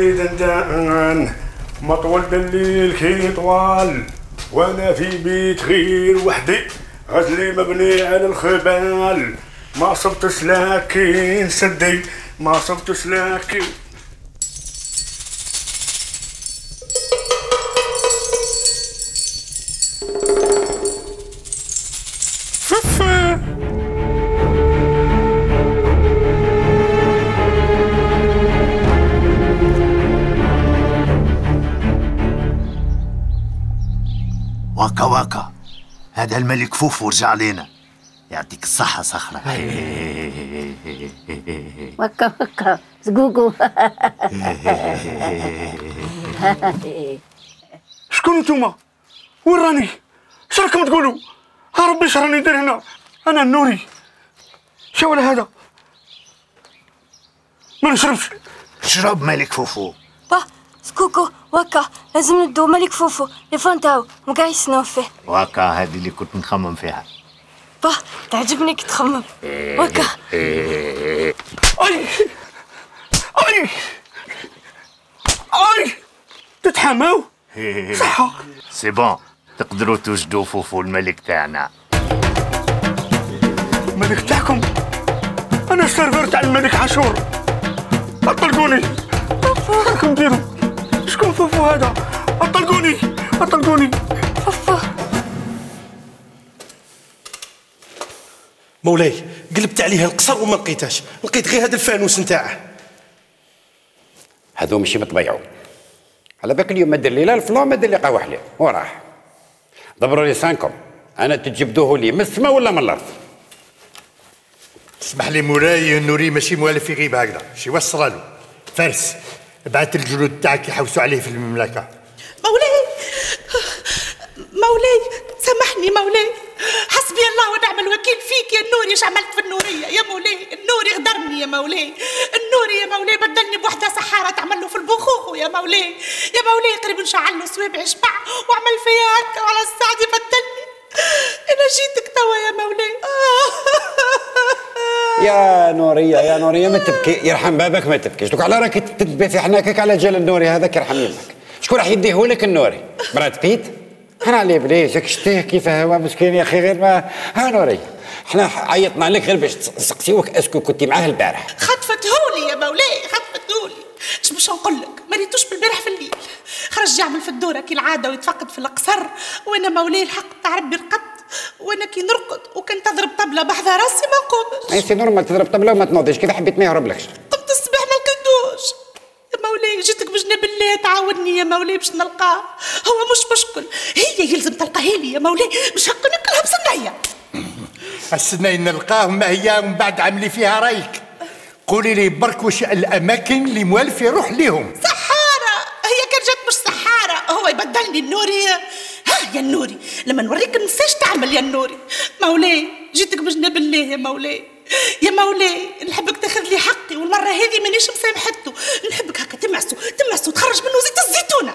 داني دن دان مطول بالليل كي طوال وأنا في بيت غير وحدي غزلي مبني على الخبال. ما صبت سلاكين سدي ما صبت سلاكين واكا واكا. هذا الملك فوفو رجع علينا يعطيك الصحة صخرة. وكا وكا زقوقو. شكون نتوما؟ وين راني؟ اش راكم تقولوا ها ربي اش راني ندير هنا؟ أنا النوري شو ولا هذا؟ ما نشربش. شرب ملك فوفو. با سكوكو وكا لازم ندو ملك فوفو يفونتاو مقاع يسناو فيه واكا هذه اللي كنت نخمم فيها با تعجبني كي تخمم وكا اي اي اي تتحماو صحة c'est bon تقدروا توجدوا فوفو الملك تاعنا الملك تاعكم أنا ال serveur تاع الملك عاشور اطلقوني راكم ديروا شكون فوفو هذا؟ أطلقوني أطلقوني. مولاي قلبت عليه القصر وما لقيتهاش. لقيت غير هذا الفانوس نتاعه. هذو ماشي مطبيعو على بالك اليوم ما دير لي لا الفلان ما دير لي قهوة حليب. وراح. دبروا لي سانكم أنا تجبدوه لي من السماء ولا من الأرض. اسمح لي مولاي النوري ماشي موالف في غيبة هكذا. شي وصل له. فارس. بعث الجنود تاعك يحوسوا عليه في المملكة. مولاي مولاي سامحني مولاي. حسبي الله ونعم الوكيل فيك يا النوري إيش عملت في النورية يا مولاي؟ النوري غدرني يا مولاي. النوري يا مولاي بدلني بوحدة سحارة تعمل له في البخوخ يا مولاي. يا مولاي قريب نشعل له سوابع شبع وعمل فيا هكا وعلى السعد يبدلني أنا جيتك توا يا مولاي يا نورية يا نورية ما تبكي. يرحم بابك ما تبكيش. دوك على راك تدبي في حناكك على جال النوري هذاك يرحم يمك. شكون راح يديه لك النوري؟ براد بيت؟ أنا علي بليش شتيه كيف هو؟ مسكين يا أخي غير ما ها نوري إحنا عيطنا لك غير باش نسقسيوك أسكو كنتي معاه البارح. خطفتهولي يا مولاي خطفتهولي اش باش نقول لك ما ريتوش بالبارح في الليل. خرج يعمل في الدورة كالعاده ويتفقد في القصر وأنا مولاي الحق تاع ربي رقدت وأنا كي نرقد وكنت تضرب طبلة بحذا راسي ما نقومش اي c'est normal تضرب طبلة وما تنوضيش كيف حبيت ما يهربلكش؟ قمت الصباح ما لقيتوش. يا مولاي جيتك بجنب الله تعاوني يا مولاي باش نلقاه هو مش مشكل هي يلزم تلقاه لي يا مولاي مش هكا ناكلها بسنية السنين نلقاه ما هي من بعد عملي فيها رايك. قولي لي برك واش الأماكن اللي موالف يروح ليهم. سحارة جات مش سحارة. هو يبدلني النوري. ها يا النوري لما نوريك نساش تعمل يا النوري. مولاي جيتك بجنب الله يا مولاي يا مولاي نحبك تاخذ لي حقي والمرة هذه مانيش مسامحته نحبك هكا تمعسو تمعسو تخرج منه زيت الزيتونة.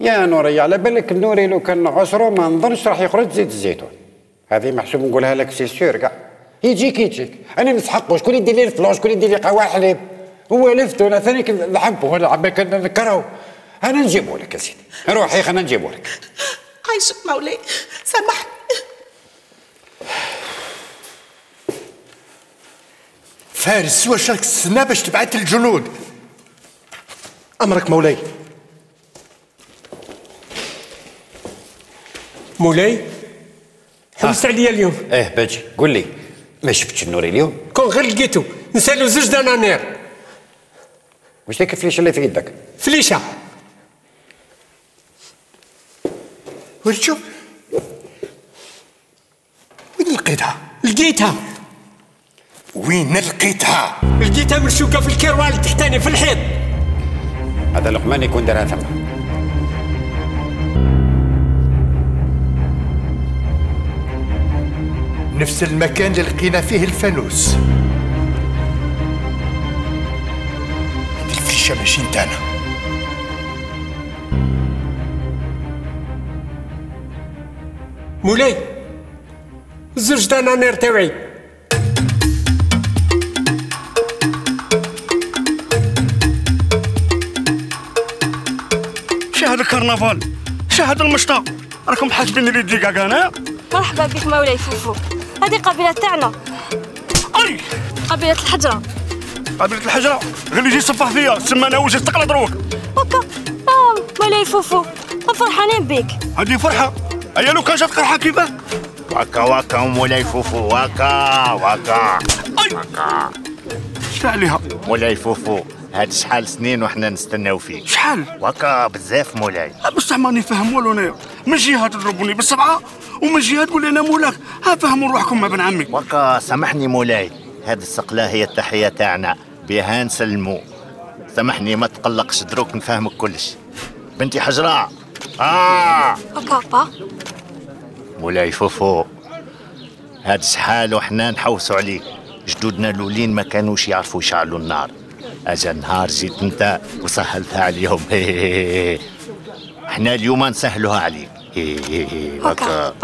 يا نوري على بالك النوري لو كان عشره ما نظنش راح يخرج زيت الزيتون. هذه محسوب نقولها لك c'est sûr كاع. يجيك يجيك. أنا نسحقه شكون يدير لي الفلوس شكون يدير لي قهوه حليب هو لفته أنا ثاني نحبه أنا عباك نكرهه أنا نجيبه لك يا سيدي. روحي خلينا نجيبه لك. عايشك مولاي سامحني. فارس واش راك تستنى باش تبعث الجنود؟ أمرك مولاي. مولاي حبست عليا اليوم. إيه باجي. قول لي ما شفتش النوري اليوم؟ كون غير لقيتو نسالو زوج دنانير. واش ديك الفليشه اللي في يدك؟ فليشة. ونشوف وين لقيتها؟ لقيتها. وين لقيتها؟ لقيتها مرشوكه في الكروال تحتاني في الحيط. هذا لقمان يكون دارها ثم. نفس المكان اللي لقينا فيه الفانوس. هذه الفريشه ماشي نتاعنا مولاي الزوجدانة نير تاوعي شهد الكرنفال شهد المشطة راكم حاسبين لي دي كاكانا مرحبا بك مولاي فوفو. هذه قبيلة تاعنا قبيلة الحجرة. قبيلة الحجرة. غير اللي يجي يصفح فيا سما أنا وجهي تقلع دروك هكا آه مولاي فوفو فرحانين بك. هذه فرحة. هيا لو كان جات قرحة كيفاه وكا وكا مولاي فوفو وكا وكا أي. شفاع عليها؟ مولاي فوفو هاد شحال سنين وحنا نستناو فيك. شحال؟ وكا بزاف مولاي. بصح ماني فاهم والو أنايا. من جهة تضربوني بالسبعه ومن جهة تقول لي أنا مولاك. ها فهموا روحكم مع بن عمي. وكا سامحني مولاي. هاد السقلة هي التحية تاعنا. بها نسلمو سامحني ما تقلقش دروك نفهمك كلش. بنتي حجراء آه. هكا با مولاي فوفو هاد شحال وحنا نحوسوا عليك جدودنا الأولين ما كانوش يعرفوا يشعلوا النار. اجا نهار جيت أنت وسهلتها عليهم. إحنا اليوم نسهلوها عليك. هكا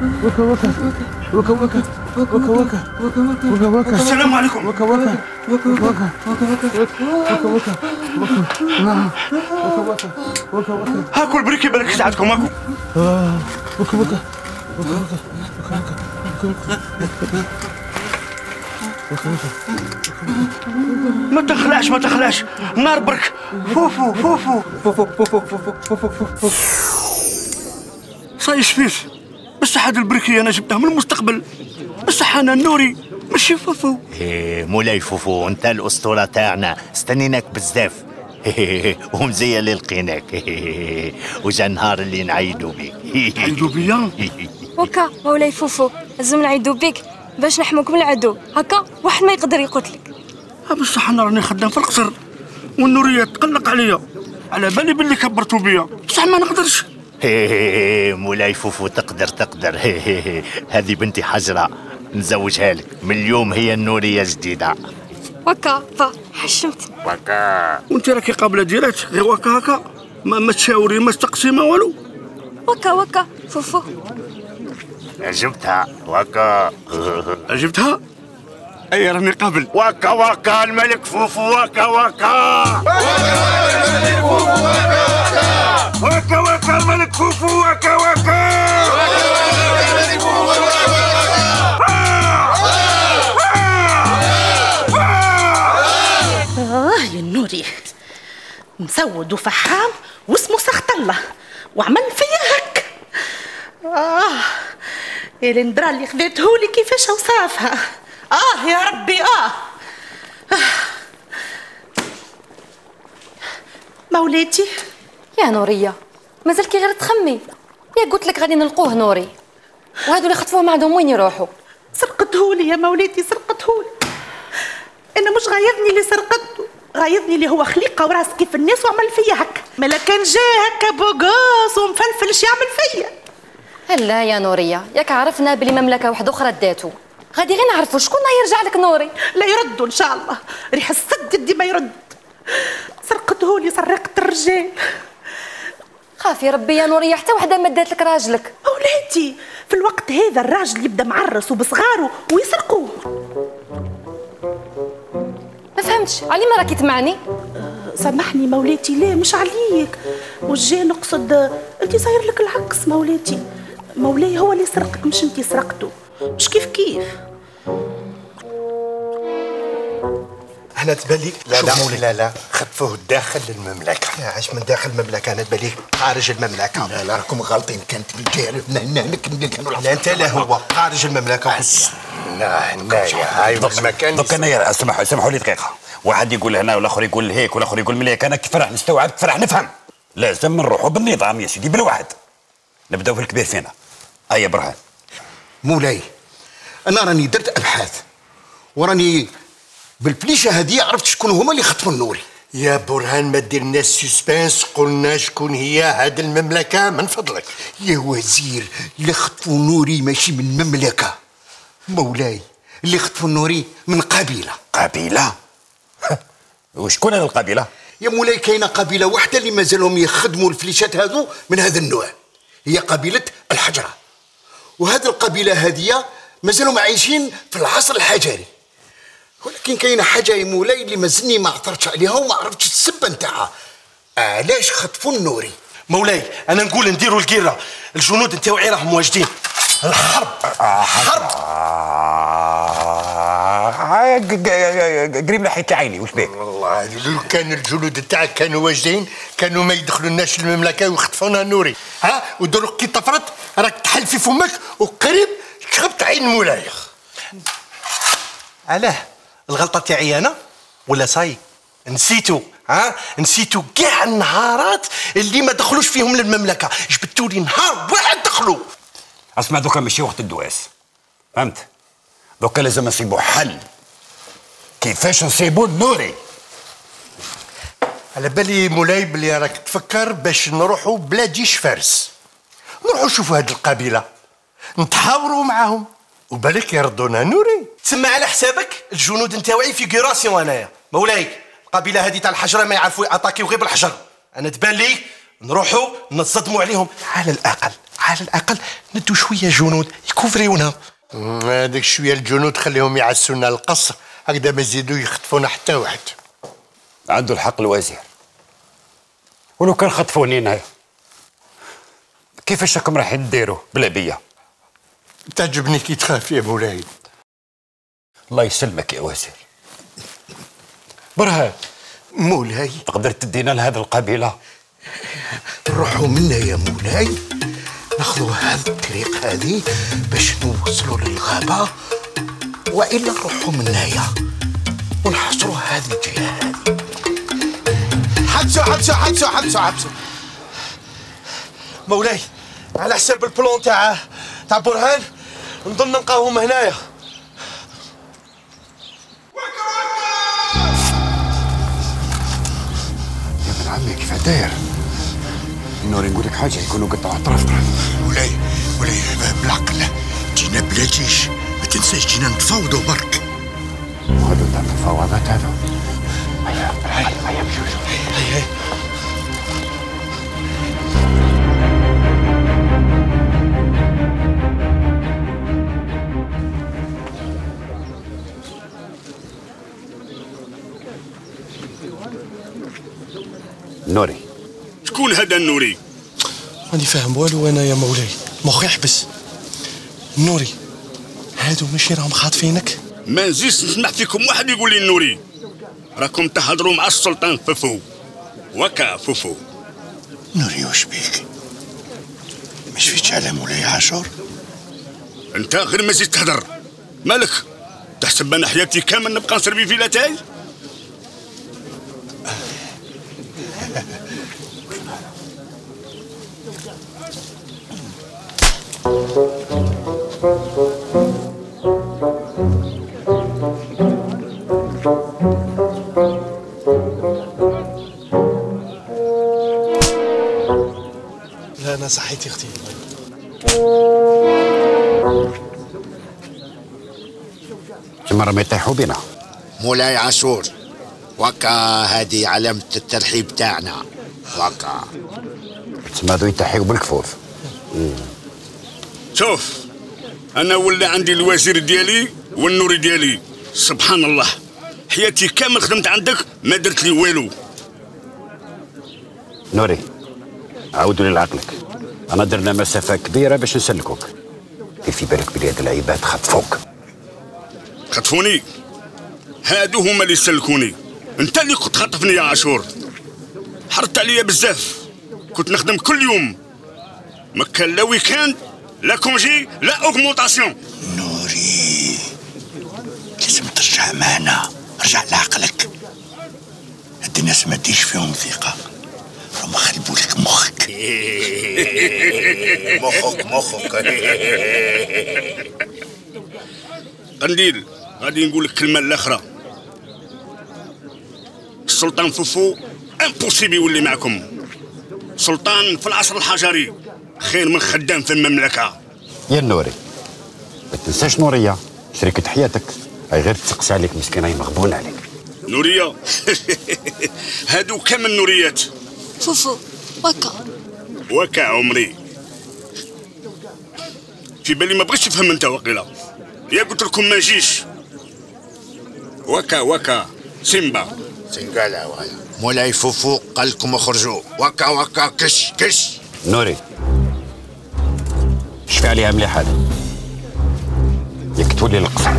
با هكا السلام عليكم هاكل بريكي بالك ساعدكم هاكل ما تخلعش ما تخلعش نار برك فوفو فوفو صاي شفيت بصح هاد ال briquet أنا جبتها من المستقبل. بصح أنا نوري ماشي فوفو. إيه، مولاي فوفو أنت الأسطورة تاعنا. استنيناك بزاف. ومزية اللي لقيناك. وجا النهار اللي نعيدوا بيك. عيدوا بيا؟ وكا مولاي فوفو. لازم نعيدو بك باش نحموك من العدو. هكا واحد ما يقدر يقتلك بصح أنا راني خدام في القصر والنورية تقلق عليا. على بالي باللي كبرتوا بيا. بصح ما نقدرش. مولاي فوفو تقدر تقدر. هذه بنتي حجرة نزوجها لك. من اليوم هي النورية جديدة وكا با حشمتني وكا. وانت راكي قابلة direct غير وكا هكا؟ ما ما تشاوري ما تقسي ما والو؟ وكا وكا فوفو. جبتها وكا. جبتها أي راني قابل. وكا وكا الملك فوفو. وكا وكا. وكا وكا. الملك فوفو وكا وكا. آه يا النوري مسود وفحام واسمه سخط الله. وعمل فيا هك. آه يا الندرا اللي خذيتهولي كيفاش اوصافها آه يا ربي آه, آه. مولاتي يا نورية مازال كي غير تخمي. يا قلت لك غادي نلقوه نوري. وهادو اللي خطفوه ما عندهم وين يروحوا؟ سرقتهولي يا مولاتي سرقتهولي أنا مش غايظني اللي سرقته غايظني اللي هو خليقة وراس كيف الناس وعمل فيا هكا. مالا كان جا هكا بوغوس ومفلفل اش يعمل فيا. لا يا نورية ياك عرفنا بلي مملكة واحدة أخرى داتو. غادي غير نعرفوا شكون يرجع لك نوري. لا يردوا إن شاء الله. ريح السد دي ما يرد. سرقتهولي سرقت الرجال. خافي ربي يا نورية حتى وحدة ما دات لك راجلك. أولادي في الوقت هذا الراجل يبدأ معرس وبصغاره ويسرقوه. ما فهمتش علي ما راكي تمعني؟ سامحني مولاتي لا مش عليك. وجا نقصد انت صاير لك العكس مولاتي. مولاي هو اللي سرقك مش انت سرقته. مش كيف كيف؟ أنا تبالي لا لا مولاي. لا لا. خطفوه داخل المملكة. يا عاش من داخل المملكة أنا تبالي خارج المملكة. لا لا راكم غالطين. كانت بالجارف هنا هنا كانوا لا أنت لا هو خارج المملكة. هنا هنايا هاي المكان دوك أنا سمحوا سمحوا لي دقيقة. واحد يقول هنا والآخر يقول هيك والآخر يقول مليك. أنا كيف راح نستوعب؟ كيف راح نفهم؟ لازم نروحوا بالنظام يا سيدي بالواحد نبداو في الكبير فينا. ايا برهان؟ مولاي أنا راني درت أبحاث وراني بالبليشة هذه عرفت شكون هما اللي خطفوا النوري يا برهان ما ديرناش suspense قلنا شكون هي هاد المملكة؟ من فضلك. يا وزير اللي خطفوا نوري ماشي من مملكة. مولاي اللي خطفوا النوري من قبيلة. قبيلة؟ وشكون هذه القبيلة؟ يا مولاي كاينة قبيلة واحدة اللي مازالهم يخدموا الفليشات هذو من هذا النوع. هي قبيلة الحجرة. وهذه القبيلة هذه مازالوا عايشين في العصر الحجري. ولكن كاينة حاجة يا مولاي اللي مازلني ما عثرتش عليها وما عرفتش السبه نتاعها. علاش خطفوا النوري؟ مولاي أنا نقول نديروا القيرة. الجنود نتاوعي راهم واجدين. الحرب. حرب قريب لحيت عيني وش بيك؟ والله لو كان الجنود تاعك كانوا واجدين كانوا ما يدخلوناش المملكه ويخطفونا النوري. ها؟ ودروك كي طفرت راك تحل في فمك وقريب شربت عين مولاي. علاه الغلطة تاعي أنا ولا صاي نسيتو ها؟ نسيتو كاع النهارات اللي ما دخلوش فيهم للمملكة. جبتوا لي نهار واحد دخلوا أسمع دوكا ماشي وقت الدواس فهمت؟ دوكا لازم نصيبوا حل. كيفاش نصيبوا النوري؟ على بالي مولاي بلي راك تفكر باش نروحوا بلا جيش فارس. نروحوا نشوفوا هاد القبيلة. نتحاوروا معاهم. وبالك يردونا نوري. تسمى على حسابك؟ الجنود نتاوعي في récupération انايا مولاي القبيله هذه تاع الحجره ما يعرفوا ياتاكيو غير بالحجر. أنا تبان لي نروحوا نصدموا عليهم. على الأقل على الأقل ندوا شوية جنود يكوفريونا. هذاك شوية الجنود خليهم يعسونا القصر. هكذا ما يزيدوا يخطفونا حتى واحد. عنده الحق الوزير. ولو كان خطفوني هنايا كيفاش راكم راح ديروا بلا بيا تعجبني كي تخاف يا مولاي الله يسلمك يا وزير. برهان. مولاي. تقدر تدينا لهذه القبيلة؟ نروحوا منا يا مولاي. ناخذوا هذا الطريق هذه باش نوصلوا للغابة. وإلا نروحوا من هنايا ونحصروا هذه الجهة هذه. حبسوا حبسوا حبسوا حبسوا حبسوا. مولاي على حساب البلون تاع تاع برهان نظن نلقاهم هنايا يا ابن عمي كيف داير نوري نقول لك حاجة يكونوا قطعوا طرف مولاي مولاي بالعقل جينا بلا جيش ما تنساش جينا نتفاوضوا برك هذا تاع المفاوضات هذا هيا هيا هيا بجوج هيا نوري. شكون هذا النوري؟ ماني فاهم والو أنا يا مولاي. مخي يحبس. نوري هادو ماشي راهم خاطفينك؟ ما نزيدش نسمع فيكم واحد يقول لي النوري راكم تهضروا مع السلطان فوفو. وكا فوفو. نوري وش بيك؟ مش فيك على مولاي عاشور؟ أنت غير ما زيد تهدر مالك؟ تحسب أنا حياتي كامل نبقى نسربي في لاتاي؟ صحيتي أختي. مرة ما يطيحوا بنا مولاي عاشور وكا هذه علامة الترحيب تاعنا. وكا تسمى هذو يتحيوا بالكفوف. شوف أنا ولا عندي الوزير ديالي والنوري ديالي. سبحان الله. حياتي كامل خدمت عندك ما درت لي والو. نوري عاودوا لي لعقلك. أنا درنا مسافة كبيرة باش نسلكوك. كيف في بالك بلي هاد العباد خطفوك. خطفوني؟ هادو هما اللي سلكوني. انت اللي كنت خطفني يا عاشور. حقرت عليا بزاف. كنت نخدم كل يوم. ما كان لا week-end لا congé لا augmentation. نوري لازم ترجع معنا رجع لعقلك. هاد الناس ما ديش فيهم راهم خربوا لك مخك مخك مخك قنديل غادي نقول لك كلمه الاخرى السلطان فوفو impossible يولي معكم سلطان في العصر الحجري خير من خدام في المملكه يا نوري ما تنساش نورية شريكة حياتك هاي غير تسقسي عليك مسكينة هي مغبون عليك نوريه هادو كامل نوريات فوفو وكا. وكا عمري. في بالي ما بغيتش تفهم انت وقيلا. يا قلت لكم ما نجيش. وكا وكا. سيمبا. سنقالها وهاي مولاي فوفو قال لكم اخرجوا. وكا وكا كش كش. نوري. شفي عليها مليح هذا ياك تولي القصر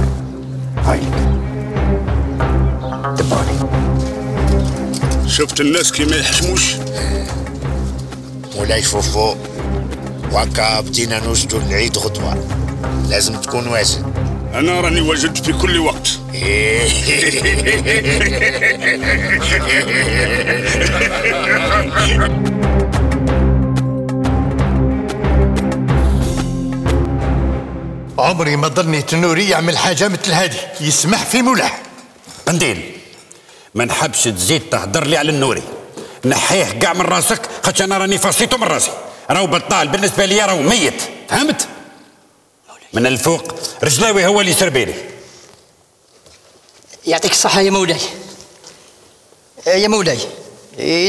هاي. شفت الناس كي ما يحشموش مولاي فوفو وكا بدينا نوجدوا العيد غدوة. لازم تكون واجد. أنا راني واجد في كل وقت. عمري ما ظنيت النوري يعمل حاجة مثل هذه. يسمح في مولاه. قنديل ما نحبش تزيد تهدر لي على النوري. نحيه كاع من راسك خاطش أنا راني فصيته من راسي. راهو بطال بالنسبة لي راهو ميت. فهمت؟ من الفوق رجلاوي هو اللي يسربي لي. يعطيك الصحة يا مولاي. يا مولاي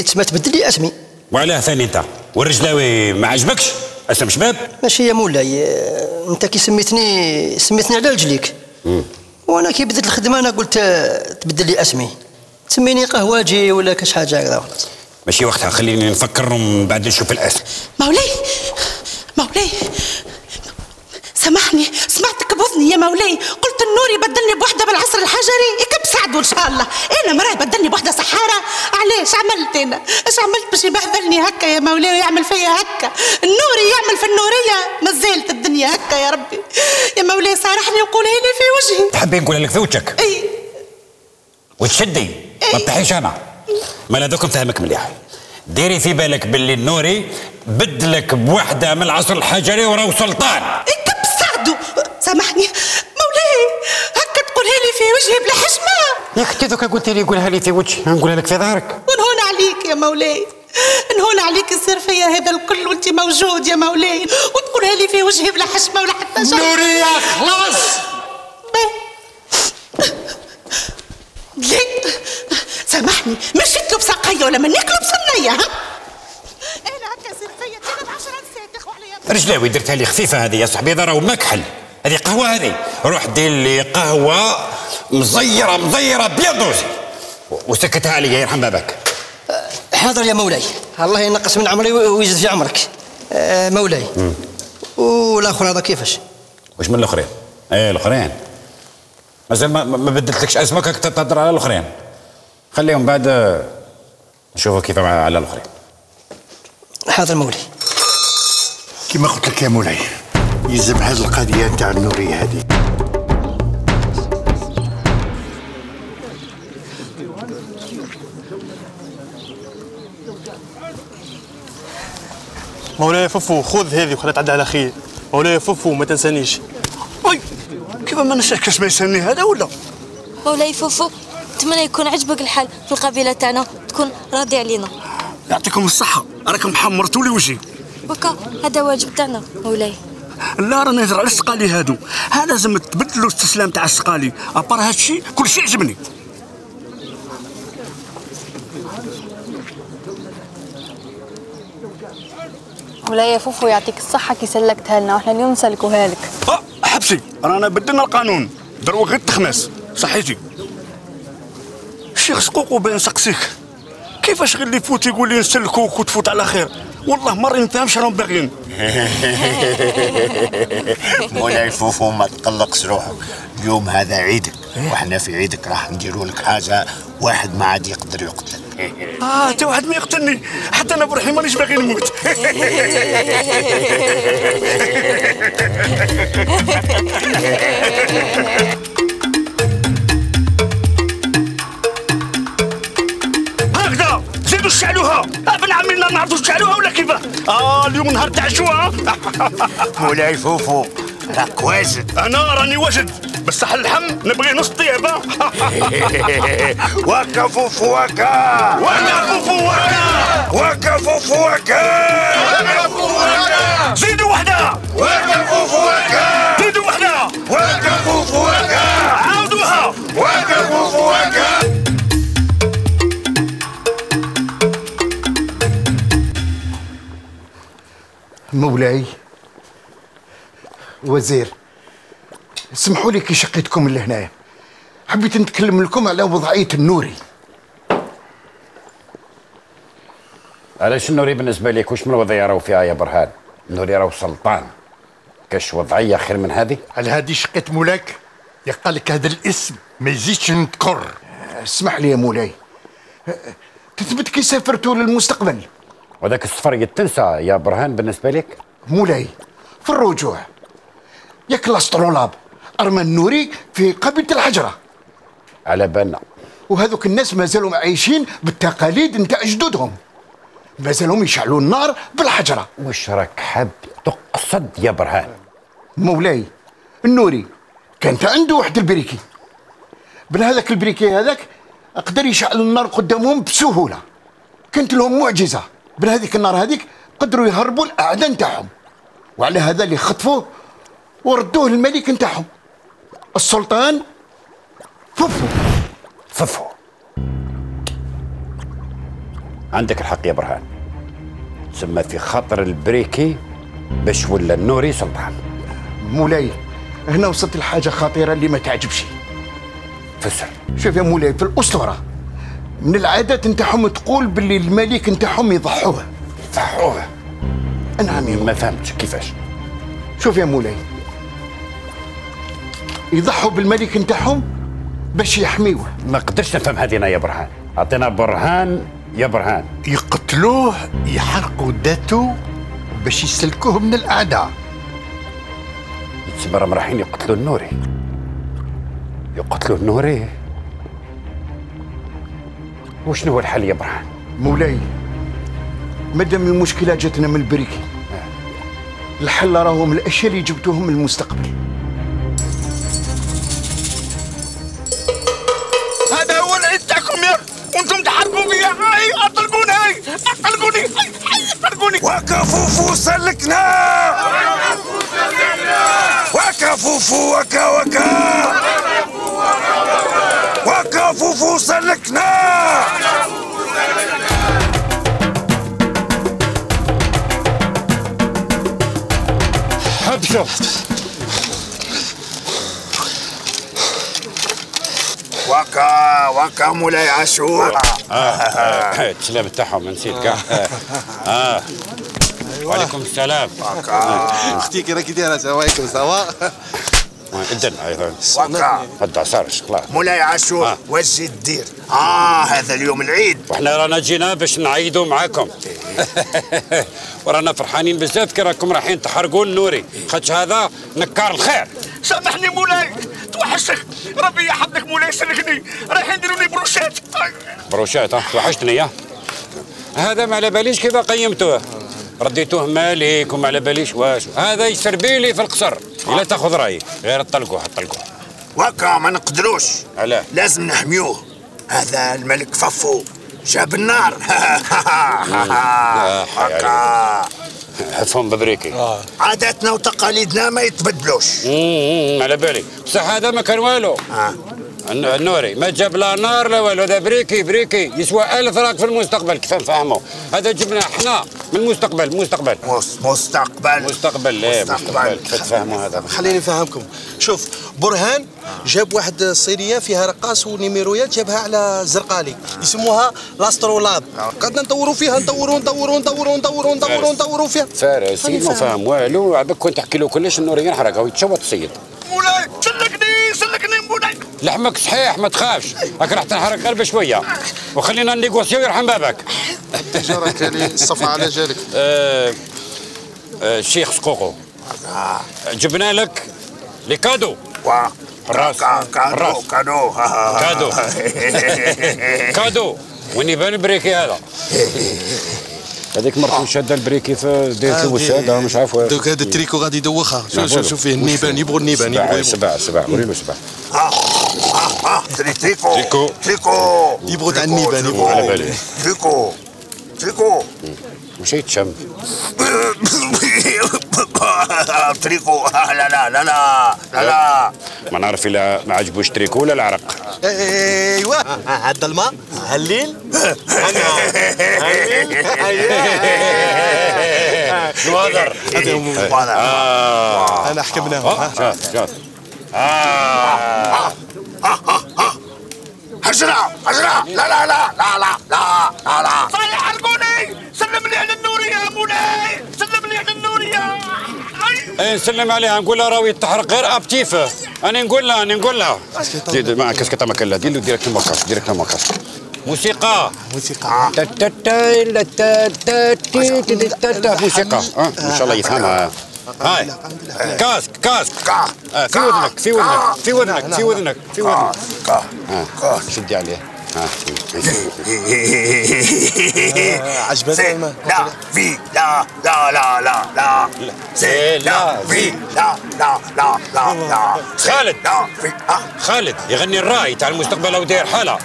تسمى تبدل لي أسمي. وعلاه ثاني أنت. والرجلاوي ما عجبكش؟ أسم شباب؟ ماشي يا مولاي أنت كي سميتني سميتني على رجليك. وأنا كي بديت الخدمة أنا قلت تبدل لي أسمي. تسميني قهواجي ولا كاش حاجة هكذا ماشي وقتها خليني نفكر ومن بعد نشوف الاسم مولاي مولاي سامحني سمعتك بوذني يا مولاي. قلت النوري بدلني بوحدة بالعصر الحجري. يكب سعدو ان شاء الله. أنا مراه بدلني بوحدة سحارة. علاش عملت أنا؟ اش عملت باش يبهذلني هكا يا مولاي ويعمل فيا هكا؟ النوري يعمل في النورية. مازالت الدنيا هكا يا ربي. يا مولاي صارحني وقولها لي في وجهي. تحبي نقول لك في وجهك؟ إي. وتشدي ما تحيش أنا. ما هذوك نفهمك مليح. ديري في بالك باللي النوري بدلك بوحدة من العصر الحجري وراهو سلطان يكب سعدو سامحني. مولاي هكا تقولها لي في وجهي بلا حشمة. ياك انت دوكا قلت لي قولها لي في وجهي نقولها لك في ظهرك. ونهون عليك يا مولاي. نهون عليك يصير فيا هذا الكل وانت موجود يا مولاي. وتقولها لي في وجهي بلا حشمة ولا حتى شيء نورية خلاص ليه سامحني مشيت له بساقية ولا منك له بصنية ها؟ أنا هكا يصير فيا أنا بعشرة نسيت عليا رجلاوي درتها لي خفيفة هذه يا صاحبي هذا راهو مكحل. هذه قهوة هذه. روح دير لي قهوة مزيرة مزيرة دوزي. وسكتها عليا يرحم بابك حاضر يا مولاي. الله ينقص من عمري ويزيد في عمرك. آه، مولاي. والآخر هذا كيفاش؟ واش من الآخرين؟ إيه الآخرين. مازال ما, ما بدلتلكش اسمك راك تهضر على الآخرين. خليهم بعد آه، نشوفوا كيف مع- على الآخرين. حاضر مولاي كما قلت لك يا مولاي يلزم هذه القضية نتاع النورية هذه. مولاي فوفو خذ هذه وخليها تعدي على خير. مولاي فوفو ما تنسانيش. كيف ما نساك كاش ما يسالني هذا ولا؟ مولاي فوفو نتمنى يكون عجبك الحال في القبيلة تاعنا تكون راضي علينا. يعطيكم الصحة راكم حمرتوا لي وجهي. وكا هذا واجب تاعنا مولاي. لا راني نهضر على السقالي هادو. ها لازم تبدلوا الاستسلام تاع السقالي. أبار هادشي كل شيء عجبني مولاي فوفو يعطيك الصحة كي سلكتها لنا وإحنا اليوم نسلكوها لك. أه. حبسي رانا بدلنا القانون. دروا غير التخماس صحيتي. الشيخ سقوقو بين سقسيك كيفاش غير اللي يفوت يقول لي نسلكوك وتفوت على خير؟ والله ما راني نفهمش راهم باغيين. مولاي فوفو ما تقلقش روحك. اليوم هذا عيدك. وإحنا في عيدك راح نديروا لك حاجة واحد ما عاد يقدر يقتلك آه انت واحد ما يقتلني. حتى أنا بروحي مانيش باغي نموت. هكذا. زيدوا شعلوها أبن عمي نعرفوا شعلوها ولا كيفاه آه اليوم نهار تاع شو مولاي فوفو راك واجد أنا راني واجد بصح اللحم نبغي نص طيبة. فوفو وكا وكا فوفو وكا وكا فوفو وكا زيدوا وحده فوفو وكا زيدوا وحده وكا عاودوها وكا مولاي وزير اسمحوا لي كي شقيتكم لهنايا. حبيت نتكلم لكم على وضعية النوري. علاش النوري بالنسبة لك واش من وضعية راهو فيها يا برهان؟ النوري راهو سلطان. كاش وضعية خير من هذه؟ على هذه شقيت مولاك يقال لك هذا الاسم ما يزيدش نذكر اسمح لي يا مولاي. تثبت كي سافرتوا للمستقبل. وذاك السفر يتنسى يا برهان بالنسبة لك مولاي في الرجوع. ياك الاسطرولاب أرمى النوري في قبيلة الحجرة. على بالنا. وهذوك الناس ما زالوا عايشين بالتقاليد نتاع جدودهم. ما زالوا يشعلوا النار بالحجرة. واش راك حاب تقصد يا برهان؟ مولاي النوري كانت عنده واحد البريكي. بهذاك البريكي هذاك قدر يشعل النار قدامهم بسهولة. كانت لهم معجزة. بهذيك النار هذيك قدروا يهربوا الأعداء نتاعهم. وعلى هذا اللي خطفوه وردوه للملك نتاعهم. السلطان فوفو ففو عندك الحق يا برهان. تسمى في خاطر البريكي باش ولا النوري سلطان. مولاي هنا وصلت لحاجة خطيرة اللي ما تعجبش. فسر شوف يا مولاي في الأسطورة من العادات نتاعهم تقول باللي الملك نتاعهم يضحوه. يضحوه؟ نعم ما فهمتش كيفاش؟ شوف يا مولاي يضحوا بالملك نتاعهم باش يحميوه. ما قدرش نفهم هذه يا برهان. أعطينا برهان يا برهان. يقتلوه يحرقوا ذاته باش يسلكوه من الأعداء. يتسمى رايحين يقتلوا النوري. يقتلوا النوري. وشنو هو الحل يا برهان؟ مولاي مادام المشكلة جاتنا من البريكي الحل راهو من الأشياء اللي جبتوهم من المستقبل. وكفوفو سلكنا وكفوفو وكا وكا وكفوفو سلكنا وكا وكا مولاي عاشور. آه آه السلام تاعهم نسيت كاع آه آه. وعليكم السلام. أختي كي راكي دايره السلام عليكم سوا إذن وكا. هد عصار شكلاط مولاي عاشور آه. واش جيت دير آه هذا اليوم العيد. وحنا رانا جينا باش نعيدوا معاكم. ورانا فرحانين بزاف كي راكم رايحين تحرقوا النوري خاطش هذا نكار الخير. سامحني مولاي. توحشك ربي يحفظك مولاي سلكني رايحين يديروا لي بروشات بروشات ها توحشتني يا هذا ما على باليش كيف قيمتوه رديتوه مالك وما على باليش واش. هذا يسربيلي في القصر. إلا تاخذ رأيي. غير طلقوه طلقوه وكا ما نقدروش. علاه. لازم نحميوه. هذا الملك ففو. جاب النار. وكا حفهم ببريكي. عاداتنا وتقاليدنا ما يتبدلوش. امم على بالي. بصح هذا ما كان والو. آه. الن- النوري. ما جاب لا نار لا والو. هذا بريكي بريكي. يسوى ألف راك في المستقبل كيف نفهموا هذا جبنا إحنا من المستقبل مستقبل. مس- مستقبل. مستقبل إيه مستقبل. مستقبل. كيف تفهموا هذا. خليني نفهمكم. شوف برهان جاب واحد الصينيه فيها رقاص ونيميرويات جابها على الزرقالي يسموها l'astrolabe قعدنا ندوروا فيها ندوروا ندوروا ندوروا ندوروا ندوروا ندوروا فيها. فارس ما. فاهم والو عباك كنت تحكي له كلش النوري ينحرق أو يتشوط السيد مولاي! لحمك صحيح ما تخافش. راك راح تنحرق غير بشويه وخلينا نيغوسيو يرحم بابك. التجاره كان الصفا على جالك. آه، آه، الشيخ سقوقو. جبنا لك les cadeaux كا- كادو كادو. كادو. كادو. وين يبان البريكي هذا؟ هذيك مرة شادة البريكي في دير الوسادة مش عارف دوك هذا التريكو غادي يدوخها. شوف شوف فيه؟ النيبان يبغوا النيبان يبغوا سبع سبع وري له تري تريكو تريكو. تريكو يبغوا تريكو. يبغوا على بالي تريكو تريكو مش يتشم تريكو لا لا لا لا لا لا ما نعرف إلا ما عجبوش تريكو ولا العرق. إيوا. هذا الماء هالليل نواظر. آه. أنا حكمناهم شوف شوف آه. حجرة حجرة لا لا لا لا لا لا لا لا صايح حرقوني سلم لي على النوري يا مولاي سلم لي على النوري يا إيه نسلم عليها نقول لها راوي تحرق غير ابتيفه أنا نقول لها أنا نقول لها زيد معك كاسكيطه ما كان لها دير له ديريكت الموكاس ديريكت الموكاس موسيقى موسيقى موسيقى آه ان شاء الله يفهمها هاي كاسك كاسك آه في وذنك في وذنك في وذنك في وذنك في وذنك آه شدي عليه آه عجبتني لا في لا لا لا لا لا لا في لا لا لا لا لا خالد خالد يغني الراي تاع المستقبل داير حاله آه،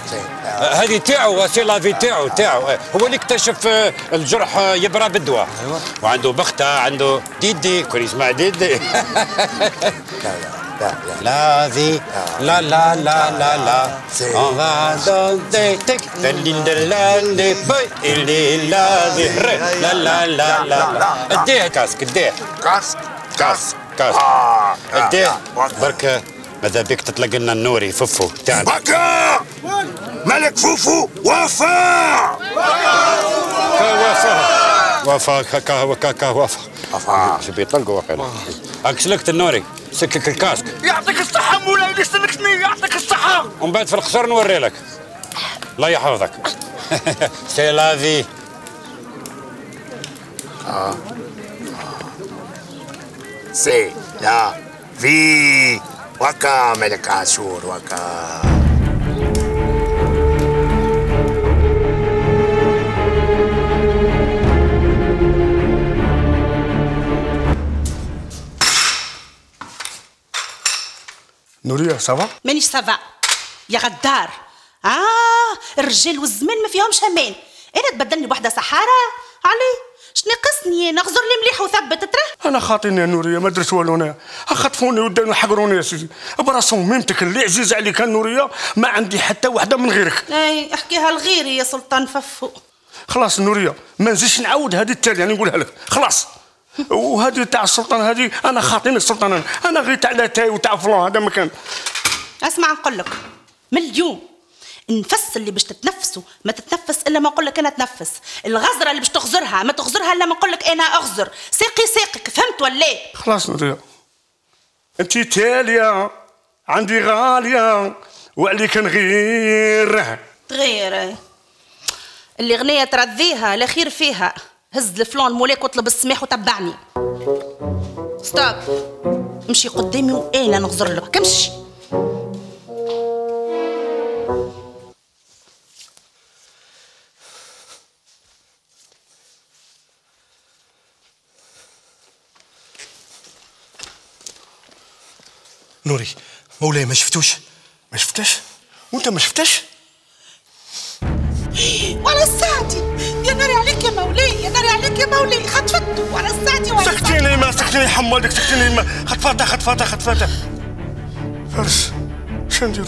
هذه تاعو سي لافي تاعو تاعو. هو اللي اكتشف آه، الجرح آه، يبرى بالدواء. وعنده بختة عنده ديدي كل يسمع ديدي. لا ذي لا لا. لا لا لا on va danser. Tic. دلين دلالي باي اللي لا ذي ري لا لا لا لا اديه كاسك اديه كاسك كاسك كاسك اديه برك ماذا بك تطلق لنا النوري فوفو؟ تاعنا بكا ملك فوفو وفاء وفا وفا كاكا وكاكا وفا وفا شو بيطلقوا وقيلا هاك سلكت النوري. سكك الكاسك. يعطيك الصحة مولاي اللي سلكتني يعطيك الصحة. ومن بعد في القصر نوري لك. الله يحفظك. سي لا في. c'est la vie. وكا ملك عاشور وكا نوريا ça va مانيش ça va يا غدار آه الرجال والزمان ما فيهمش أمان أنا تبدلني بوحده سحاره علي شنو قصني؟ نغزر لي مليح وثبت ترى؟ أنا خاطيني يا نوريه ما درت والو أنا. خطفوني وداني حقروني يا سيدي. براسهم ميمتك اللي عزيز عليك النوريه ما عندي حتى وحدة من غيرك. أي احكيها لغيري يا سلطان ففو. خلاص نوريه ما نزيدش نعاود هذه التالي يعني نقولها لك. خلاص. وهذه تاع السلطان هذه أنا خاطيني السلطان أنا, أنا غير تاع لاتاي وتاع فلان هذا ما كان أسمع نقول لك. من اليوم النفس اللي باش تتنفسه ما تتنفس إلا ما نقول لك أنا تنفس. الغزرة اللي باش تغزرها ما تغزرها إلا ما نقول لك أنا أغزر. ساقي ساقك فهمت ولا لا خلاص نوريه أنت تالية عندي غالية وعليك نغير. تغير. اللي غنية ترضيها لا خير فيها. هز الفلون مولاك واطلب السماح وتبعني. ستوب امشي قدامي وأنا نغزر لك. امشي. نوري مولاي ما شفتوش. ما شفتش؟ وانت ما شفتش؟ ورا ساعتي. يا ناري عليك يا مولاي يا ناري عليك يا مولاي. خطفته ورا ساعتي ورا سكتيني ما سكتيني حمالك سكتيني ما. خطفاتها خطفاتها خطفاتها فارس شنو نديرو؟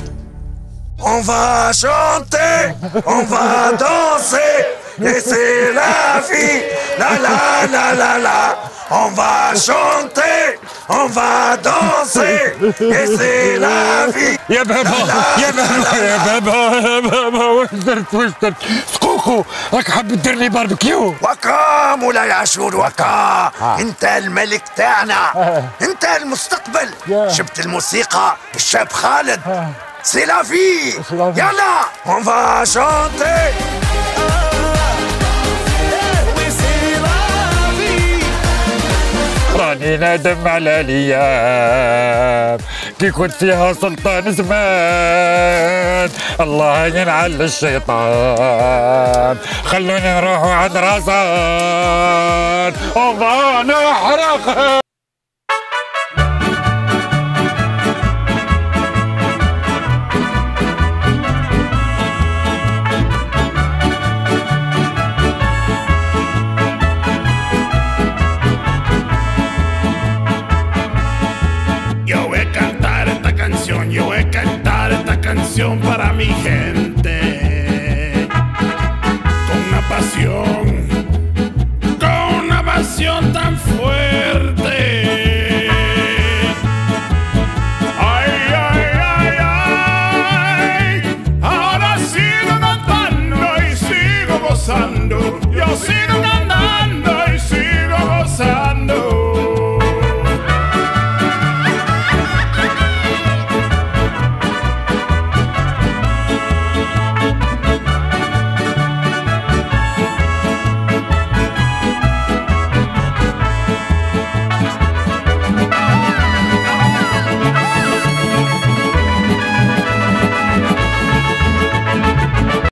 On va chanter, on va danser, et c'est la vie. La la la la la. On va chanter, on va danser, et c'est la vie. يا بابا يا بابا يا بابا يا بابا واش درت سقوقو راك حاب دير لي باربيكيو وكا مولاي عاشور وكا انت الملك تاعنا انت المستقبل جبت الموسيقى الشاب خالد c'est la vie يلا On va chanter. راني نادم على الأيام كي كنت فيها سلطان زمان الله ينعل الشيطان. خلوني نروحوا عند راسان الله نحرق.